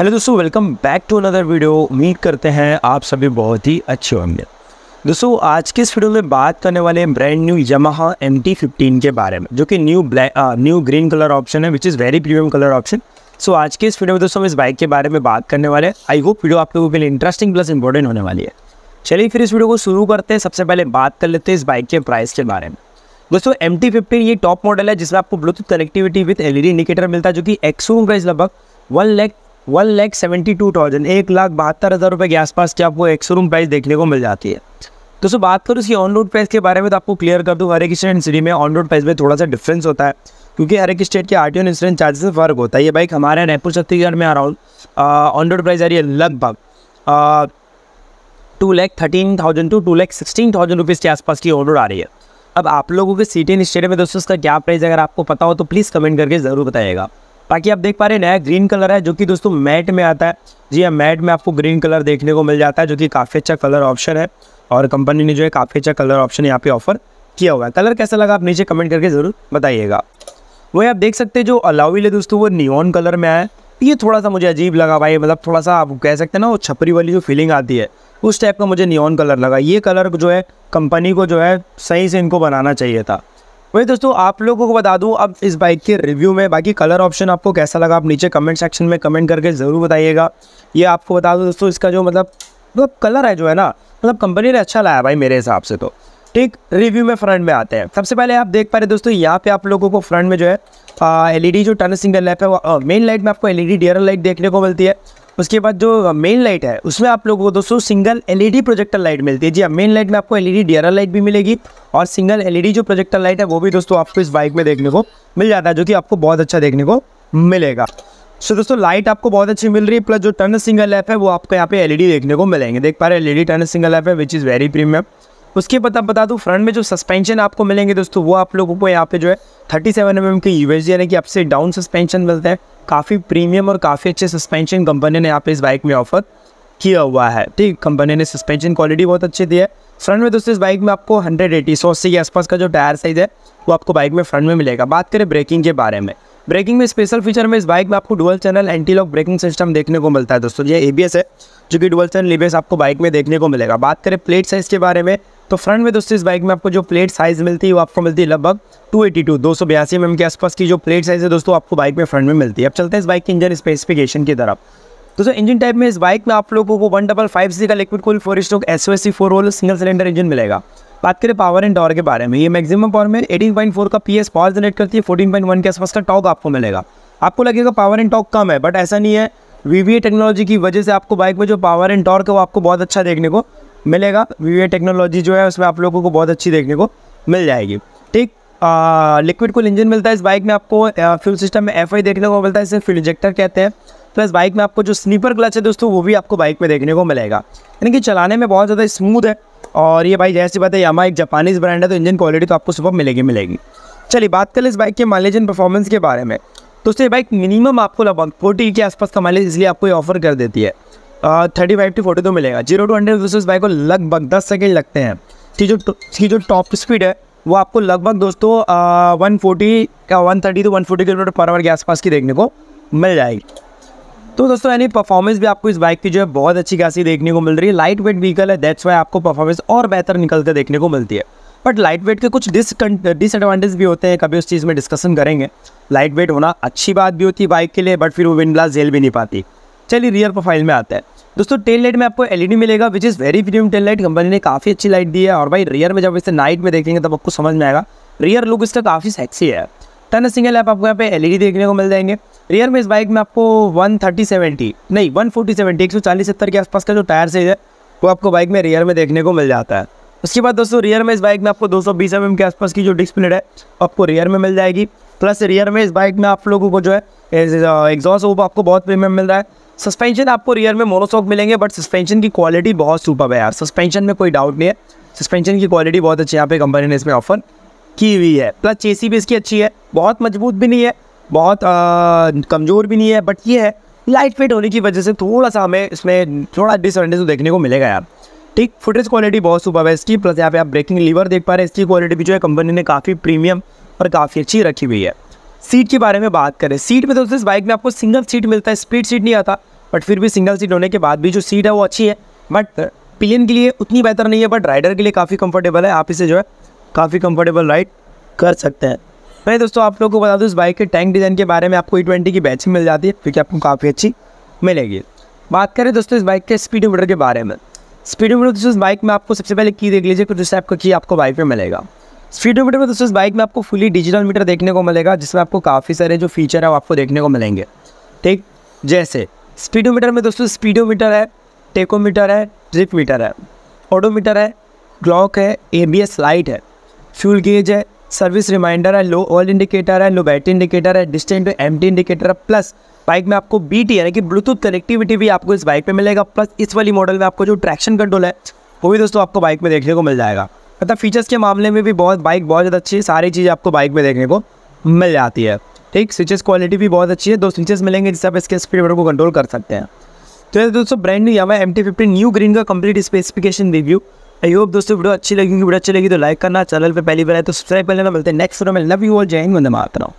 Hello दोस्तों welcome back to another video उम्मीद करते हैं आप सभी बहुत ही अच्छे होंगे। दोस्तों, आज के इस वीडियो में बात करने वाले हैं brand new Yamaha M T fifteen के बारे में, जो कि new black new green colour option है which is very premium colour option so आज के इस वीडियो में दोस्तों, हम इस बाइक के बारे में बात करने वाले हैं। आई होप वीडियो आप लोगों के लिए इंटरेस्टिंग प्लस इंपॉर्टेंट होने वाली है। चलिए फिर इस वीडियो को शुरू करते हैं। सबसे पहले बात कर लेते हैं इस बाइक के प्राइस के बारे में। दोस्तों एम टी फिफ्टीन ये टॉप मॉडल है, जिसमें आपको Bluetooth connectivity with LED indicator मिलता है, जो कि एक्सोरूम प्राइस लगभग one lakh one lakh seventy two thousand, एक लाख बहत्तर हज़ार रुपये के आसपास की आपको एक्सोरूम प्राइस देखने को मिल जाती है। दोस्तों बात करूँ इसकी ऑन रोड प्राइस के बारे में तो आपको क्लियर कर दूँ, हर एक स्टेट सिटी में ऑन रोड प्राइस में थोड़ा सा डिफरेंस होता है। क्योंकि हर एक स्टेट के आर टी इंश्योरेंस चार्जेस में फ़र्क होता है। ये बाइक हमारे रायपुर, छत्तीसगढ़ में अराउंड ऑन रोड प्राइस आ रही है लगभग two lakh thirteen thousand to two lakh sixteen thousand rupees के आसपास की ऑन रोड आ रही है। अब आप लोगों के सिटी इन स्टेट में दोस्तों इसका क्या प्राइस अगर आपको पता हो तो प्लीज़ कमेंट करके ज़रूर बताइएगा। बाकी आप देख पा रहे हैं नया ग्रीन कलर है, जो कि दोस्तों मैट में आता है। जी हाँ मैट में आपको ग्रीन कलर देखने को मिल जाता है, जो कि काफ़ी अच्छा कलर ऑप्शन है। और कंपनी ने जो है काफ़ी अच्छा कलर ऑप्शन यहाँ पे ऑफ़र किया हुआ है। कलर कैसा लगा आप नीचे कमेंट करके ज़रूर बताइएगा। वही आप देख सकते हैं जो अलाउल है दोस्तों, वो नियॉन कलर में आया ये थोड़ा सा मुझे अजीब लगा भाई मतलब थोड़ा सा आप कह सकते हैं ना, वो छपरी वाली जो फीलिंग आती है, उस टाइप का मुझे नियॉन कलर लगा। ये कलर जो है कंपनी को जो है सही से इनको बनाना चाहिए था। वही दोस्तों, आप लोगों को बता दूँ, अब इस बाइक के रिव्यू में बाकी कलर ऑप्शन आपको कैसा लगा, आप नीचे कमेंट सेक्शन में कमेंट करके ज़रूर बताइएगा। ये आपको बता दूँ दोस्तों, इसका जो मतलब मतलब कलर है जो है ना मतलब कंपनी ने अच्छा लाया भाई मेरे हिसाब से तो। ठीक रिव्यू में फ्रंट में आते हैं। सबसे पहले आप देख पा रहे दोस्तों, यहाँ पे आप लोगों को फ्रंट में जो है एलईडी जो टर्न सिंगल लैप है मेन लाइट में आपको एलईडी डियर लाइट देखने को मिलती है। उसके बाद जो मेन लाइट है, उसमें आप लोगों को दोस्तों सिंगल एलईडी प्रोजेक्टर लाइट मिलती है। जी हाँ मेन लाइट में आपको एलईडी डीआरएल लाइट भी मिलेगी और सिंगल एलईडी जो प्रोजेक्टर लाइट है, वो भी दोस्तों आपको इस बाइक में देखने को मिल जाता है, जो कि आपको बहुत अच्छा देखने को मिलेगा। सो दोस्तों लाइट आपको बहुत अच्छी मिल रही है प्लस जो टर्न सिंगल ऐप है, वो आपको यहाँ पे एलईडी देखने को मिलेंगे। देख पा रहे हैं एलईडी टर्न सिंगल ऐप है विच इज़ वेरी प्रीमियम उसके बाद आप बता दूँ फ्रंट में जो सस्पेंशन आपको मिलेंगे दोस्तों, वो आप लोगों को यहाँ पे जो है थर्टी सेवन एम एम के यू एस यानी कि आपसे डाउन सस्पेंशन मिलते हैं। काफ़ी प्रीमियम और काफ़ी अच्छे सस्पेंशन कंपनी ने यहाँ पे इस बाइक में ऑफ़र किया हुआ है। ठीक कंपनी ने सस्पेंशन क्वालिटी बहुत अच्छी दी है। फ्रंट में दोस्तों, इस बाइक में आपको हंड्रेड एटी सौ अस्सी के आसपास का जो टायर साइज़ है, वो आपको बाइक में फ्रंट में मिलेगा। बात करें ब्रेकिंग के बारे में ब्रेकिंग में स्पेशल फीचर में इस बाइक में आपको dual channel anti lock braking system देखने को मिलता है दोस्तों। ये एबीएस है, जो कि डुअल चैनल एबीएस आपको बाइक में देखने को मिलेगा। बात करें प्लेट साइज़ के बारे में तो फ्रंट में दोस्तों इस बाइक में आपको जो प्लेट साइज़ मिलती है, वो आपको मिलती है लगभग 282 दो सौ बयासी एम के आसपास की जो प्लेट साइज़ है दोस्तों आपको बाइक में फ्रंट में मिलती है। अब चलते हैं इस बाइक के इंजन स्पेसिफिकेशन की तरफ़। दोस्तों इंजन टाइप में इस बाइक में आप लोगों को वन डबल फाइव सी का liquid cool four stroke S O C four roll single cylinder engine मिलेगा। बात करें पावर एंड टॉर के बारे में, ये मैक्सिमम पावर में 18.4 का पीएस पावर जनरेट करती है 14.1 के आसपास का टॉक आपको मिलेगा। आपको लगेगा पावर एंड टॉक कम है बट ऐसा नहीं है। वी टेक्नोलॉजी की वजह से आपको बाइक में जो पावर एंड टॉर्क है, वो आपको बहुत अच्छा देखने को मिलेगा। वी टेक्नोलॉजी जो है, उसमें आप लोगों को बहुत अच्छी देखने को मिल जाएगी। ठीक लिक्विड कूल इंजन मिलता है इस बाइक में आपको फ्यूल सिस्टम में एफ़ देखने को मिलता है, इसे फ्यूल इंजेक्टर कहते हैं। प्लस बाइक में आपको जो स्नीपर क्लच है दोस्तों, वो भी आपको बाइक में देखने को मिलेगा। यानी कि चलाने में बहुत ज़्यादा स्मूथ है और ये भाई, जैसी बात है यामा एक जापानीज़ ब्रांड है तो इंजन क्वालिटी तो आपको सुबह मिलेगी मिलेगी। चलिए, बात करें इस बाइक के माइलेज एंड परफॉर्मेंस के बारे में। दोस्तों, ये बाइक मिनिमम आपको लगभग फोर्टी के आसपास का माइलेज इसलिए आपको ये ऑफ़र कर देती है। थर्टी फाइव टू फोर्टी तो मिलेगा। ज़ीरो टू हंड्रेड दोस्तों इस बाइक को लगभग दस सेकेंड लगते हैं। इसकी जो इसकी जो टॉप स्पीड है, वो आपको लगभग दोस्तों one forty one thirty two one forty kilometre per hour के आसपास की देखने को मिल जाएगी। तो दोस्तों, यानी परफॉर्मेंस भी आपको इस बाइक की जो है बहुत अच्छी खासी देखने को मिल रही है। लाइट वेट व्हीकल है दैट्स वाई आपको परफॉर्मेंस और बेहतर निकलते देखने को मिलती है। बट लाइट वेट के कुछ डिस डिसएडवांटेज भी होते हैं, कभी उस चीज़ में डिस्कशन करेंगे। लाइट वेट होना अच्छी बात भी होती है बाइक के लिए बट फिर वो विंड ग्लास झेल भी नहीं पाती। चलिए रियर प्रोफ़ाइल में आता है। दोस्तों टेल लाइट में आपको एलईडी मिलेगा which is very premium tail light company ने काफ़ी अच्छी लाइट दी है, और भाई रियर में जब इसे नाइट में देखेंगे, तब आपको समझ में आएगा। रियर लुक इसका काफ़ी सेक्सी है। टर्न सिंगल ऐप आपको यहाँ पे एलईडी देखने को मिल जाएँगे। रियर में इस बाइक में आपको वन थर्टी सेवेंटी नहीं वन फोर्टी सेवेंटी एक सौ चालीस सत्तर के आसपास का जो टायर साइज़ है, वो आपको बाइक में रियर में देखने को मिल जाता है। उसके बाद दोस्तों रियर में इस बाइक में आपको दो सौ बीस एम के आसपास की जो डिस्प्ले है आपको रियर में मिल जाएगी। प्लस रियर में इस बाइक में आप लोगों को जो है एग्जॉस्ट वो आपको बहुत प्रीमियम मिल रहा है। सस्पेंशन आपको रियर में मोनोसॉक मिलेंगे बट सस्पेंशन की क्वालिटी बहुत सुपर है यार। सस्पेंशन में कोई डाउट नहीं है। सस्पेंशन की क्वालिटी बहुत अच्छी यहाँ पे कंपनी ने इसमें ऑफ़र की हुई है। प्लस चेसी भी इसकी अच्छी है। बहुत मज़बूत भी नहीं है, बहुत कमज़ोर भी नहीं है बट ये है लाइट वेट होने की वजह से थोड़ा सा हमें इसमें थोड़ा डिसएडवांटेज तो देखने को मिलेगा यार। ठीक फुटेज क्वालिटी बहुत सुपर है, इसकी प्लस यहाँ पे आप ब्रेकिंग लीवर देख पा रहे हैं, इसकी क्वालिटी भी जो है कंपनी ने काफ़ी प्रीमियम और काफ़ी अच्छी रखी हुई है। सीट के बारे में बात करें सीट में दोस्तों इस बाइक में आपको सिंगल सीट मिलता है स्प्लिट सीट नहीं आता बट फिर भी सिंगल सीट होने के बाद भी जो सीट है वो अच्छी है बट पिलियन के लिए उतनी बेहतर नहीं है बट राइडर के लिए काफ़ी कंफर्टेबल है, आप इसे जो है काफ़ी कंफर्टेबल राइड कर सकते हैं। मैं दोस्तों आप लोगों को बता दूँ, इस बाइक के टैंक डिज़ाइन के बारे में आपको ई ट्वेंटी की बैचिंग मिल जाती है, क्योंकि आपको काफ़ी अच्छी मिलेगी। बात करें दोस्तों इस बाइक के स्पीड मीटर के बारे में। स्पीडोमीटर दोस्तों इस बाइक में आपको सबसे पहले की देख लीजिए, कुछ इस टाइप का की आपको बाइक में मिलेगा। स्पीड मीटर में दोस्तों इस बाइक में आपको फुली डिजिटल मीटर देखने को मिलेगा, जिसमें आपको काफ़ी सारे जो फीचर है वो आपको देखने को मिलेंगे। ठीक? जैसे स्पीडोमीटर में दोस्तों स्पीडोमीटर है टेकोमीटर है ट्रिप मीटर है ऑडोमीटर है क्लॉक है ए बी एस लाइट है फ्यूल गेज है सर्विस रिमाइंडर है, लो ऑयल इंडिकेटर है, लो बैटरी इंडिकेटर है डिस्टेंट एम इंडिकेटर है प्लस बाइक में आपको बी टी यानी कि ब्लूटूथ कनेक्टिविटी भी आपको इस बाइक में मिलेगा प्लस इस वाली मॉडल में आपको जो ट्रैक्शन कंट्रोल है, वो भी दोस्तों आपको बाइक में देखने को मिल जाएगा। मतलब फीचर्स के मामले में भी बहुत बाइक बहुत ज़्यादा अच्छी है, सारी चीज़ें आपको बाइक में देखने को मिल जाती है। ठीक? स्विचेस क्वालिटी भी बहुत अच्छी है, दो स्विचेस मिलेंगे जिससे आप इसके स्पीड को कंट्रोल कर सकते हैं। तो दोस्तों brand new Yamaha M T fifteen new green का complete specification review I hope दोस्तों वीडियो अच्छी लगी वीडियो अच्छी लगी तो लाइक करना, चैनल पे पहली बार है तो सब्सक्राइब कर लेना, मिलते हैं नेक्स्ट वीडियो में लव यू ऑल जय हिंद, वंदे मातरम।